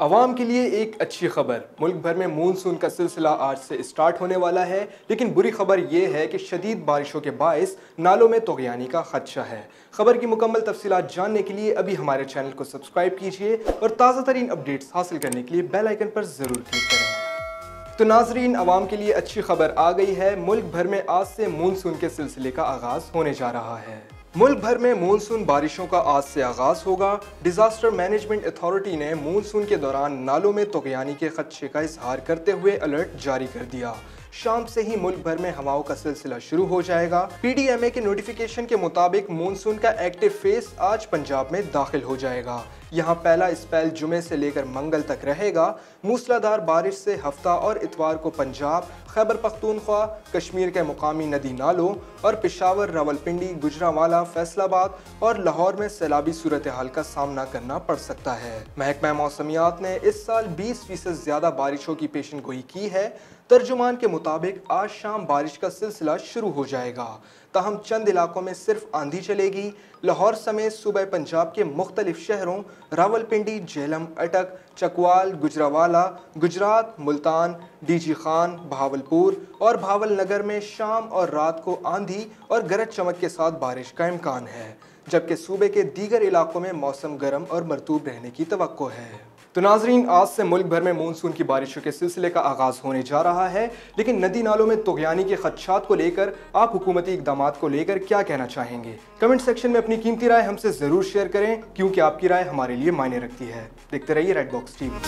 आवाम के लिए एक अच्छी खबर। मुल्क भर में मानसून का सिलसिला आज से स्टार्ट होने वाला है, लेकिन बुरी खबर यह है कि शदीद बारिशों के बायस नालों में तोगयानी का खदशा है। खबर की मुकम्मल तफसीत जानने के लिए अभी हमारे चैनल को सब्सक्राइब कीजिए और ताज़ा तरीन अपडेट्स हासिल करने के लिए बेल आइकन पर ज़रूर क्लिक करें। तो नाजरीन, आवाम के लिए अच्छी खबर आ गई है। मुल्क भर में आज से मानसून के सिलसिले का आगाज़ होने जा रहा है। मुल्क भर में मानसून बारिशों का आज से आगाज़ होगा। डिजास्टर मैनेजमेंट अथॉरिटी ने मानसून के दौरान नालों में तोगयानी के खदशे का इजहार करते हुए अलर्ट जारी कर दिया। शाम से ही मुल्क भर में हवाओं का सिलसिला शुरू हो जाएगा। पीडीएमए के नोटिफिकेशन के मुताबिक मानसून का एक्टिव फेस आज पंजाब में दाखिल हो जाएगा। यहाँ पहला स्पेल जुमे से लेकर मंगल तक रहेगा। मूसलाधार बारिश से हफ़्ता और इतवार को पंजाब, खैबर पख्तूनख्वा, कश्मीर के मुकामी नदी नालों और पिशावर, रावलपिंडी, गुजरावाला, फैसलाबाद और लाहौर में सैलाबी सूरत हाल का सामना करना पड़ सकता है। महकमा मौसमियात ने इस साल 20 फ़ीसद ज़्यादा बारिशों की पेशन गोई की है। तर्जुमान के मुताबिक आज शाम बारिश का सिलसिला शुरू हो जाएगा। तहम चंद इलाकों में सिर्फ़ आंधी चलेगी। लाहौर समेत सूबह पंजाब के मुख्तलिफ़ शहरों रावलपिंडी, झेलम, अटक, चकवाल, गुजरावाला, गुजरात, मुल्तान, डीजी खान, भावलपुर और भावल नगर में शाम और रात को आंधी और गरज चमक के साथ बारिश का इम्कान है, जबकि सूबे के दीगर इलाकों में मौसम गर्म और मरतूब रहने की तो है। तो नाजरीन, आज से मुल्क भर में मानसून की बारिशों के सिलसिले का आगाज़ होने जा रहा है, लेकिन नदी नालों में तोगयानी के खदशात को लेकर आप हुकूमती इकदाम को लेकर क्या कहना चाहेंगे? कमेंट सेक्शन में अपनी कीमती राय हमसे ज़रूर शेयर करें, क्योंकि आपकी राय हमारे लिए मायने रखती है। देखते रहिए रेड बॉक्स टीवी